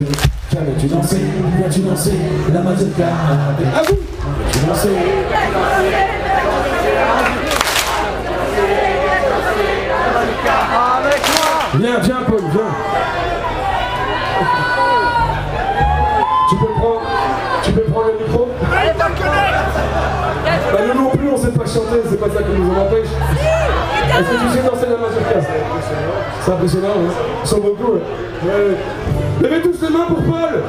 Viens-tu danser, viens-tu danser la mazurka avec À vous Viens-tu Viens, viens Paul, viens Tu peux prendre, tu peux prendre le micro bah, Nous non plus on sait pas chanter, c'est pas ça qui nous en empêche. Est-ce que tu sais danser la mazurka C'est impressionnant, hein Ils sont beaucoup, ouais. ouais. Levez tous les mains pour Paul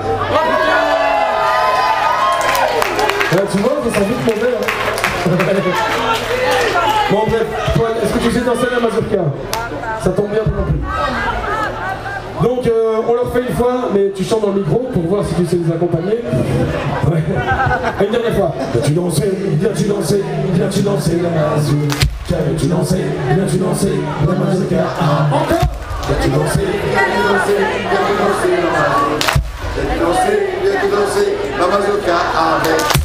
ah, Tu vois, ça sent vite mauvais, hein Bon bref, Paul, est-ce que tu sais danser la mazurka? Ça tombe bien pour non plus. Donc euh, on leur fait une fois, mais tu chantes dans le micro pour voir si tu sais les accompagner. Ouais. Et une dernière fois. Viens-tu danser, viens-tu danser, viens-tu danser la mazurka? Viens-tu danser, viens-tu danser la mazurka ah, Encore. Viens-tu danser, viens-tu danser, viens-tu danser Viens-tu danser, viens-tu danser la mazurka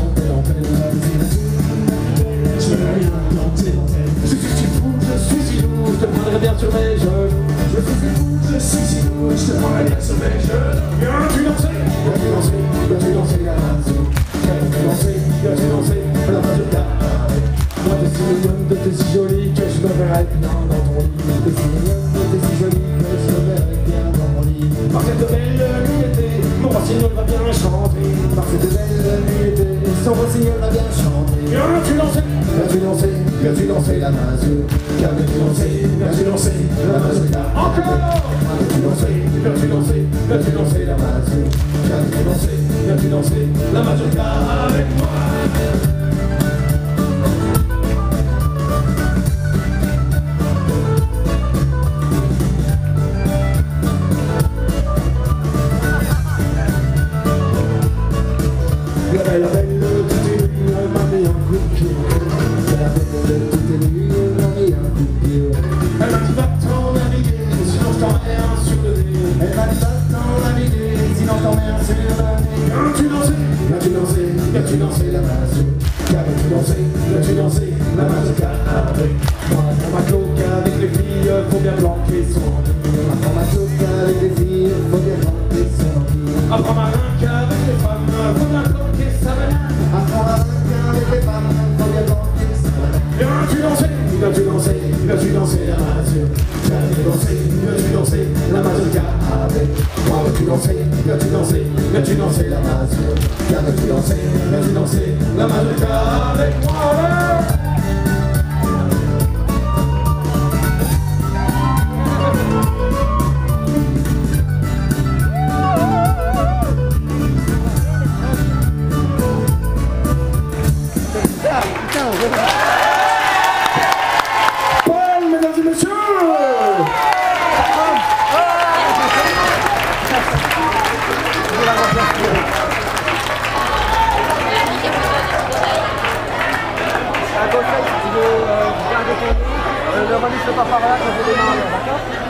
prendrai bien sur mes genoux. Je suis fou, je suis si lourd, je te prendrai bien sur mes danser la la que je danser la mazurka Viens-tu danser, viens-tu danser la mazurka Encore Viens-tu danser, viens-tu danser, viens-tu danser la Viens-tu danser, viens-tu danser la mazurka avec moi viens-tu danser, viens-tu danser la Viens-tu danser, viens-tu danser la mazurka avec moi. Viens-tu danser, viens-tu danser, viens-tu danser la Viens-tu danser, viens-tu la mazurka avec moi. Euh, ne pas par là je démarre, d'accord?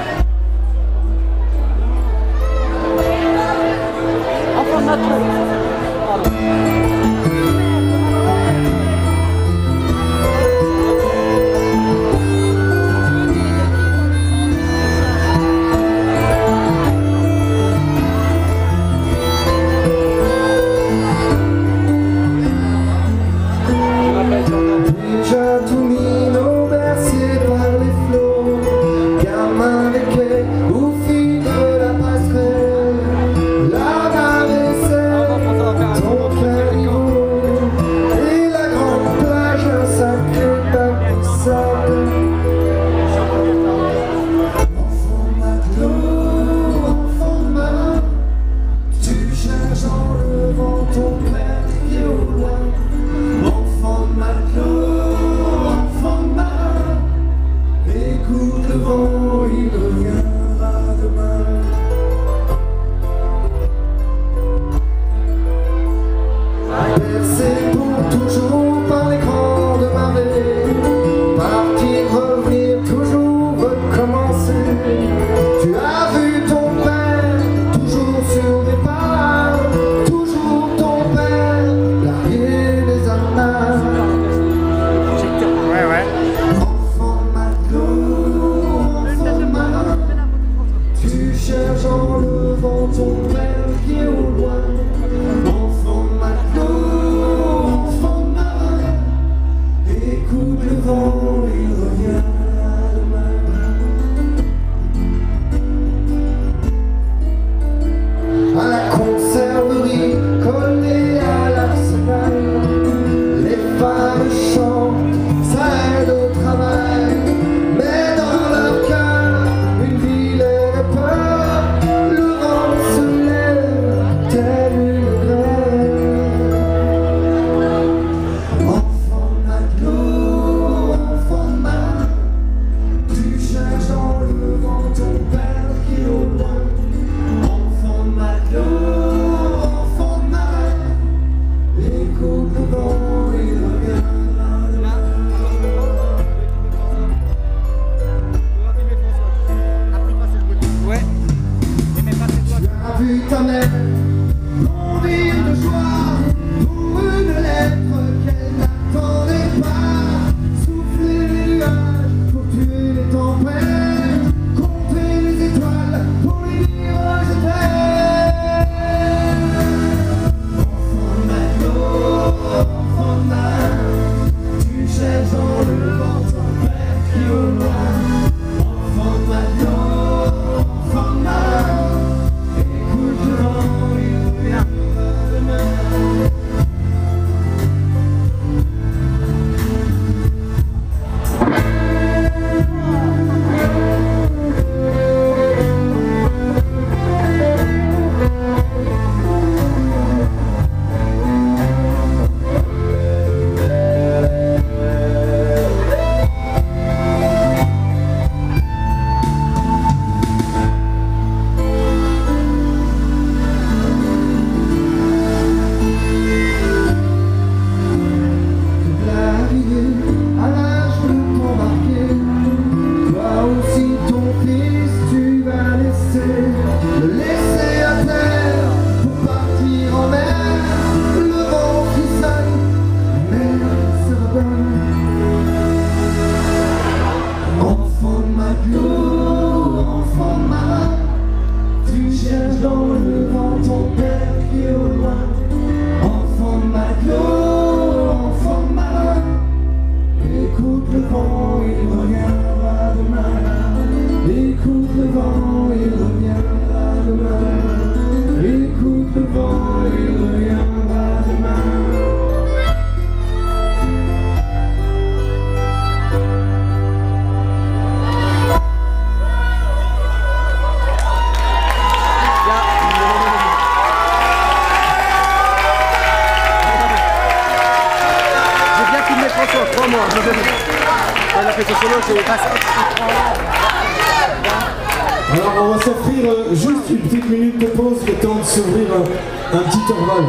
Alors on va s'offrir euh, juste une petite minute de pause, le temps de s'ouvrir un, un, petit Orval.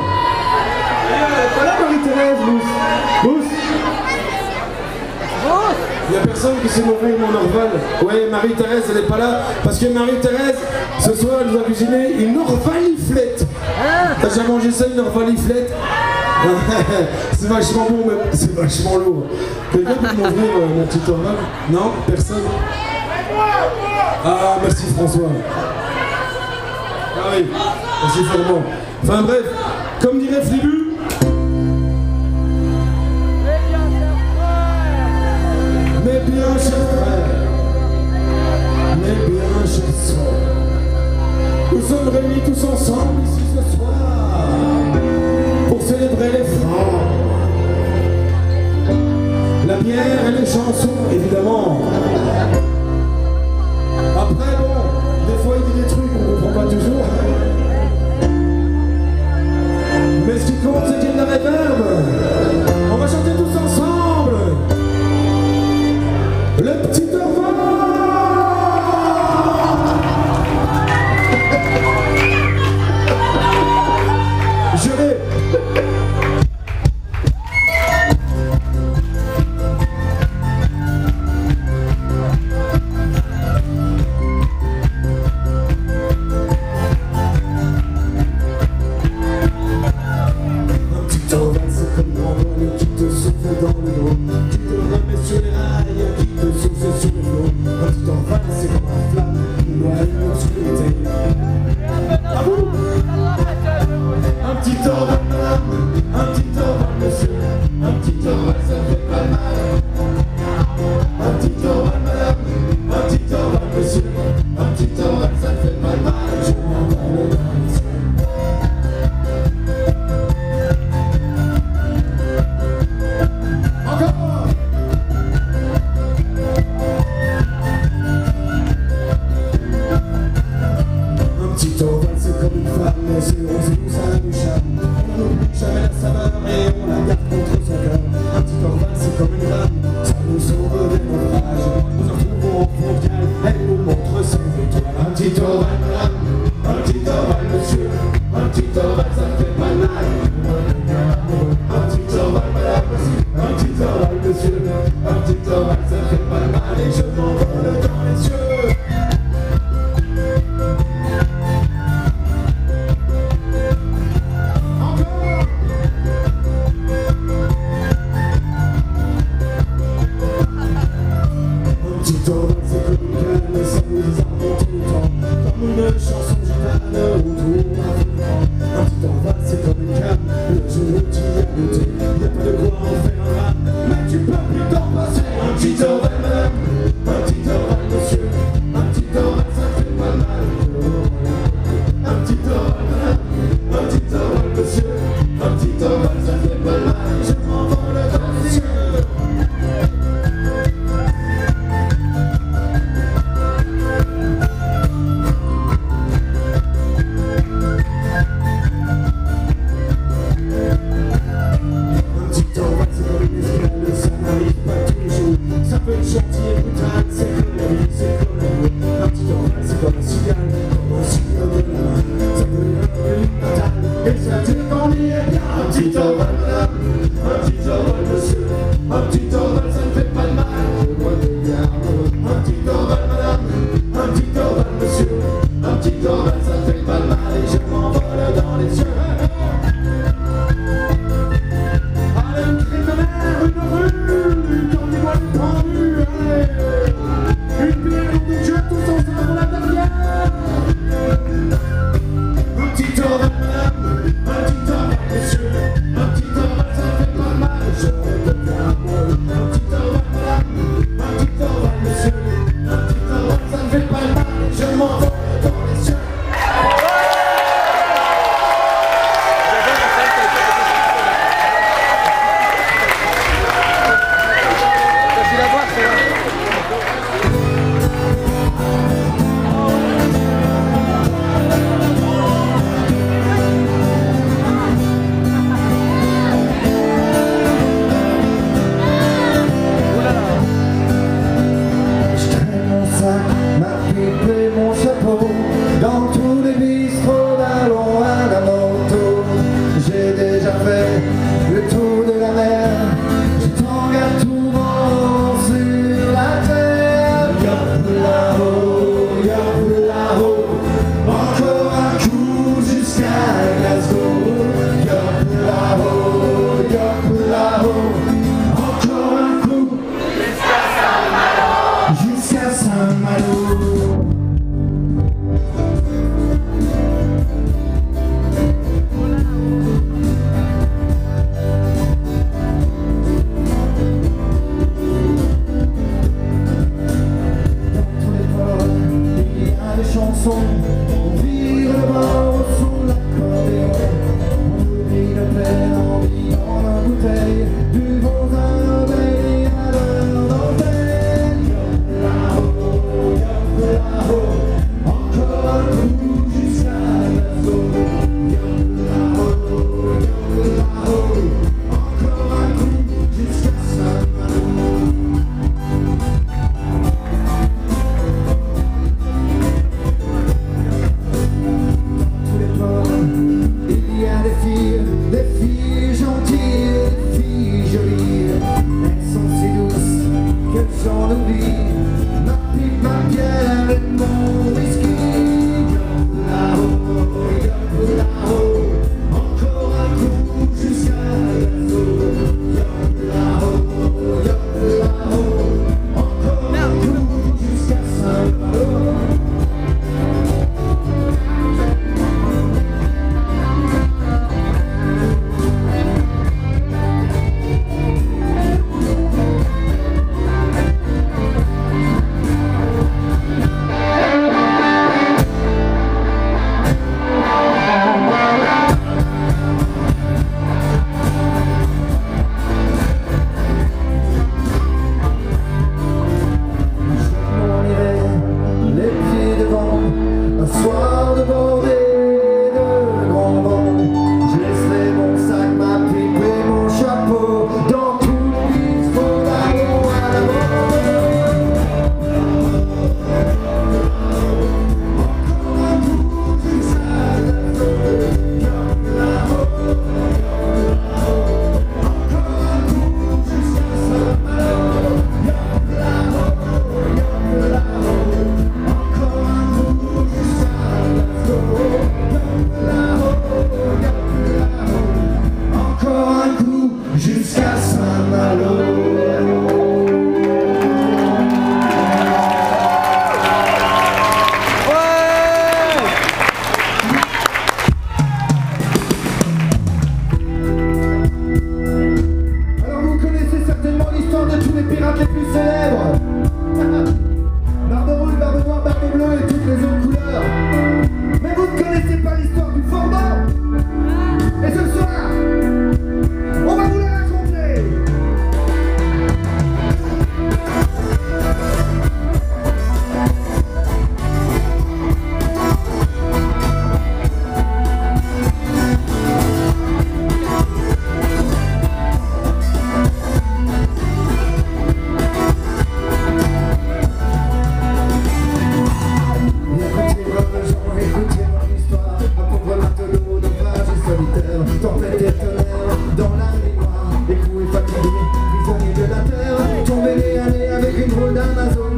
Voilà Marie-Thérèse, Mousse Mousse Il n'y a personne qui sait m'ouvrir mon Orval. Ouais, Marie-Thérèse, elle n'est pas là, parce que Marie-Thérèse, ce soir, elle nous a cuisiné une Orvaliflette. T'as déjà mangé ça, une Orvaliflette? c'est vachement bon, mais c'est vachement lourd. Quelqu'un peut m'ouvrir euh, mon petit Orval Non Personne ah, merci François. Ah oui, merci Fernand. Enfin bref, comme dirait Flibu, mais bien cher frère, mais bien cher soeur, nous sommes réunis tous ensemble ici ce soir célébrer les francs, la bière et les chansons évidemment. Après, bon, des fois il dit des trucs qu'on ne comprend pas toujours. Temps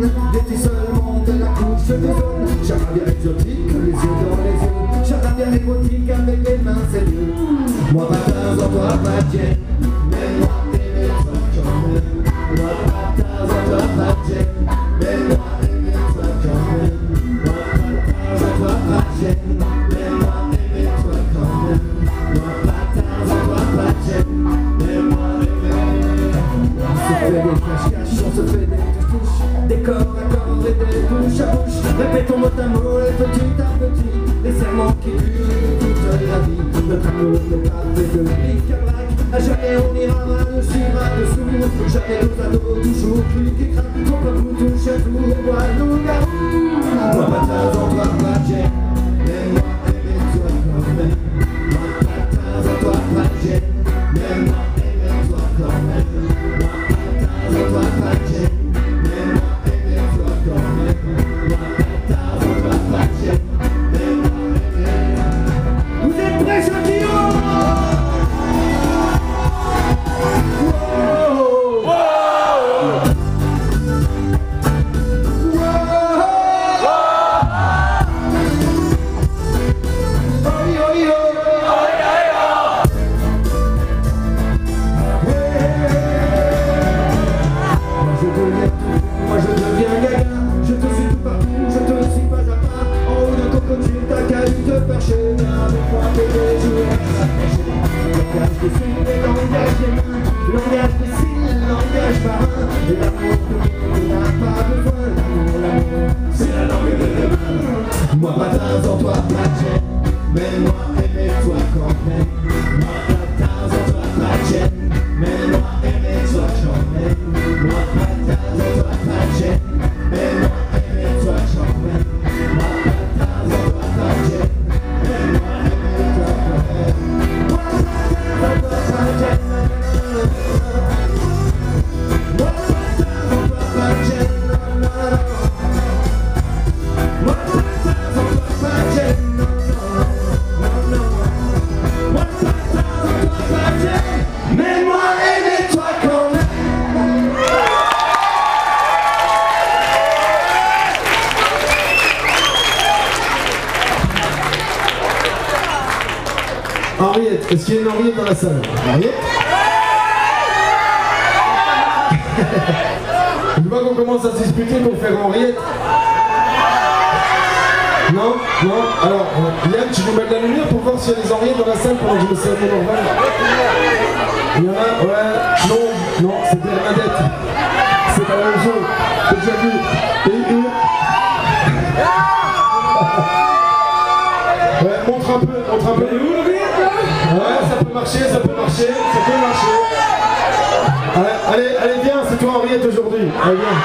jaune seulement de la couche des zones Charabia exotique, les yeux dans les yeux. Charabia érotique avec les mains, c'est mieux. Moi, matin, sans toi, ma tienne Já é onde em cima do sul Já é lutador do jogo que canta Compra muito chefe, guarda o gaú Uma batalha, uma batalha É uma prevenção também Uma batalha, uma batalha dans la salle. Vous vois qu'on commence à se disputer pour faire Henriette. Non Non Alors, Yann, tu nous mets de la lumière pour voir s'il y a des Henriettes dans la salle pendant que je me sers normal. Il y en a Ouais. Non, non, c'était Bernadette. C'est pas la même chose. T'as déjà vu Et où Ouais, montre un peu, montre un peu. Et où Ouais, ça peut marcher, ça peut marcher, ça peut marcher. Allez, allez, viens, c'est toi Henriette aujourd'hui. Allez, viens.